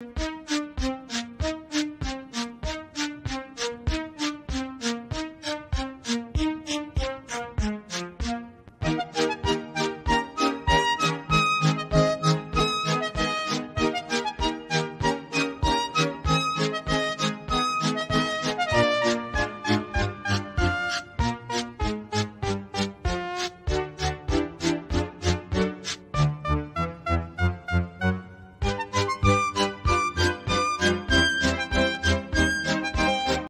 you